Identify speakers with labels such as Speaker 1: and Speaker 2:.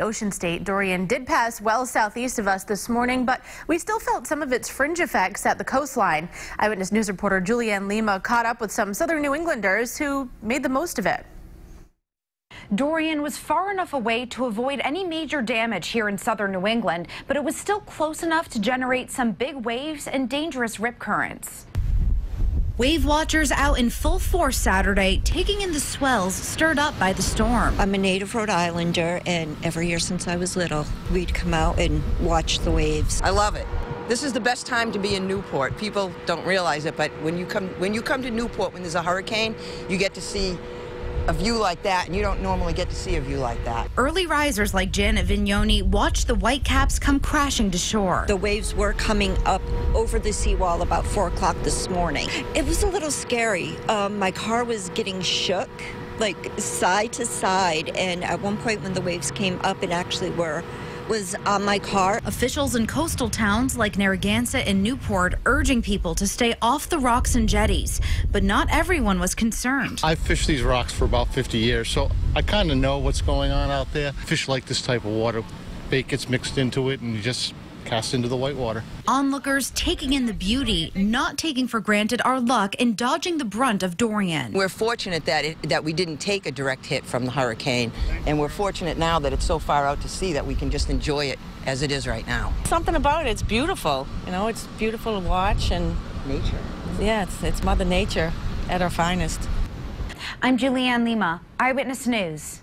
Speaker 1: Ocean State Dorian did pass well southeast of us this morning, but we still felt some of its fringe effects at the coastline. Eyewitness News reporter Julianne Lima caught up with some southern New Englanders who made the most of it.
Speaker 2: Dorian was far enough away to avoid any major damage here in southern New England, but it was still close enough to generate some big waves and dangerous rip currents. Wave watchers out in full force Saturday, taking in the swells stirred up by the storm.
Speaker 3: I'm a native Rhode Islander, and every year since I was little, we'd come out and watch the waves.
Speaker 4: I love it. This is the best time to be in Newport. People don't realize it, but when you come when you come to Newport when there's a hurricane, you get to see a view like that, and you don't normally get to see a view like that.
Speaker 2: Early risers like Janet Vignoni watched the whitecaps come crashing to shore.
Speaker 3: The waves were coming up over the seawall about 4 o'clock this morning. It was a little scary. Um, my car was getting shook like side to side and at one point when the waves came up it actually were was on my car.
Speaker 2: Officials in coastal towns like Narragansett and Newport urging people to stay off the rocks and jetties, but not everyone was concerned.
Speaker 5: I've fished these rocks for about 50 years, so I kind of know what's going on out there. Fish like this type of water. Bait gets mixed into it and you just cast into the whitewater.
Speaker 2: Onlookers taking in the beauty, not taking for granted our luck in dodging the brunt of Dorian.
Speaker 4: We're fortunate that it, that we didn't take a direct hit from the hurricane, and we're fortunate now that it's so far out to sea that we can just enjoy it as it is right now.
Speaker 6: Something about it, it's beautiful. You know, it's beautiful to watch and
Speaker 4: nature.
Speaker 6: Yeah, it's, it's Mother Nature at her finest.
Speaker 2: I'm Julianne Lima, Eyewitness News.